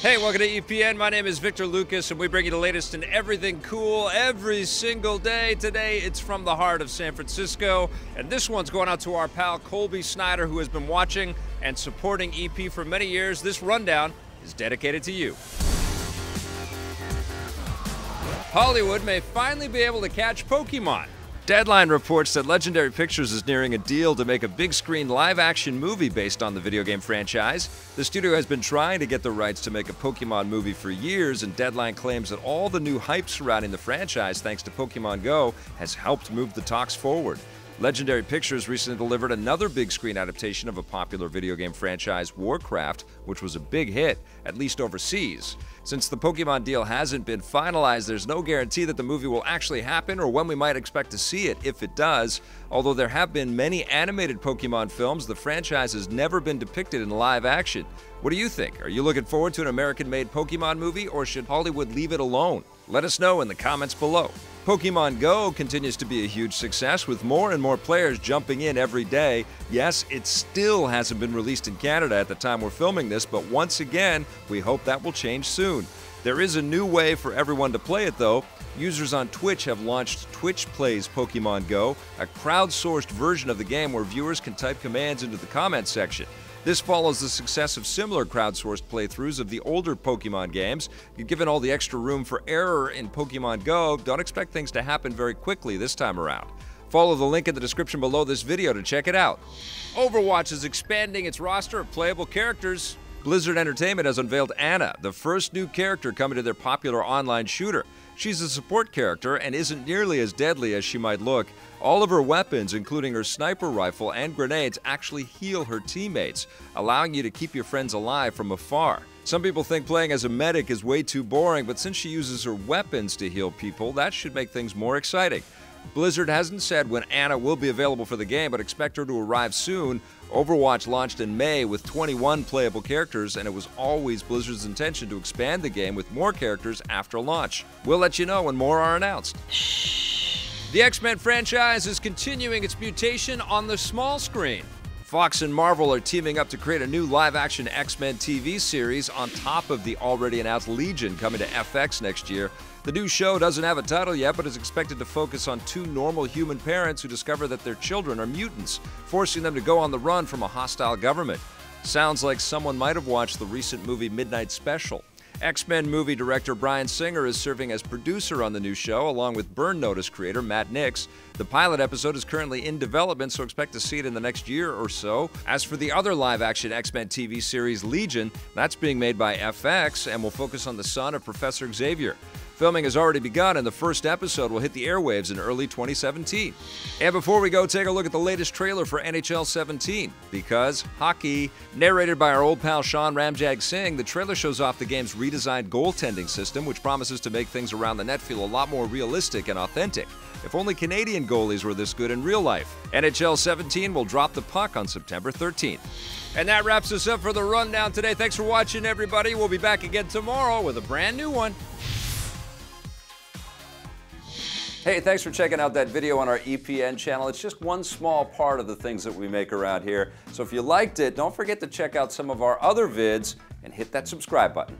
Hey, welcome to EPN. My name is Victor Lucas, and we bring you the latest in everything cool every single day. Today, it's from the heart of San Francisco, and this one's going out to our pal Colby Snyder, who has been watching and supporting EP for many years. This rundown is dedicated to you. Hollywood may finally be able to catch Pokemon. Deadline reports that Legendary Pictures is nearing a deal to make a big screen live action movie based on the video game franchise. The studio has been trying to get the rights to make a Pokemon movie for years, and Deadline claims that all the new hype surrounding the franchise, thanks to Pokemon Go, has helped move the talks forward. Legendary Pictures recently delivered another big screen adaptation of a popular video game franchise, Warcraft, which was a big hit, at least overseas. Since the Pokemon deal hasn't been finalized, there's no guarantee that the movie will actually happen or when we might expect to see it if it does. Although there have been many animated Pokemon films, the franchise has never been depicted in live action. What do you think? Are you looking forward to an American made Pokemon movie or should Hollywood leave it alone? Let us know in the comments below. Pokemon Go continues to be a huge success with more and more players jumping in every day. Yes, it still hasn't been released in Canada at the time we're filming this, but once again, we hope that will change soon. There is a new way for everyone to play it though. Users on Twitch have launched Twitch Plays Pokemon Go, a crowdsourced version of the game where viewers can type commands into the comment section. This follows the success of similar crowdsourced playthroughs of the older Pokemon games. Given all the extra room for error in Pokemon Go, don't expect things to happen very quickly this time around. Follow the link in the description below this video to check it out. Overwatch is expanding its roster of playable characters. Blizzard Entertainment has unveiled Ana, the first new character coming to their popular online shooter. She's a support character and isn't nearly as deadly as she might look. All of her weapons, including her sniper rifle and grenades, actually heal her teammates, allowing you to keep your friends alive from afar. Some people think playing as a medic is way too boring, but since she uses her weapons to heal people, that should make things more exciting. Blizzard hasn't said when Ana will be available for the game, but expect her to arrive soon. Overwatch launched in May with 21 playable characters, and it was always Blizzard's intention to expand the game with more characters after launch. We'll let you know when more are announced. The X Men franchise is continuing its mutation on the small screen. Fox and Marvel are teaming up to create a new live action X Men TV series on top of the already announced Legion coming to FX next year. The new show doesn't have a title yet, but is expected to focus on two normal human parents who discover that their children are mutants, forcing them to go on the run from a hostile government. Sounds like someone might have watched the recent movie Midnight Special. X Men movie director Bryan Singer is serving as producer on the new show, along with Burn Notice creator Matt Nix. The pilot episode is currently in development, so expect to see it in the next year or so. As for the other live action X Men TV series, Legion, that's being made by FX and will focus on the son of Professor Xavier. Filming has already begun, and the first episode will hit the airwaves in early 2017. And before we go, take a look at the latest trailer for NHL 17. Because hockey, narrated by our old pal Sean Ramjagsingh, the trailer shows off the game's redesigned goaltending system, which promises to make things around the net feel a lot more realistic and authentic. If only Canadian goalies were this good in real life. NHL 17 will drop the puck on September 13th. And that wraps us up for the rundown today. Thanks for watching, everybody. We'll be back again tomorrow with a brand new one. Hey, thanks for checking out that video on our EPN channel. It's just one small part of the things that we make around here. So if you liked it, don't forget to check out some of our other vids and hit that subscribe button.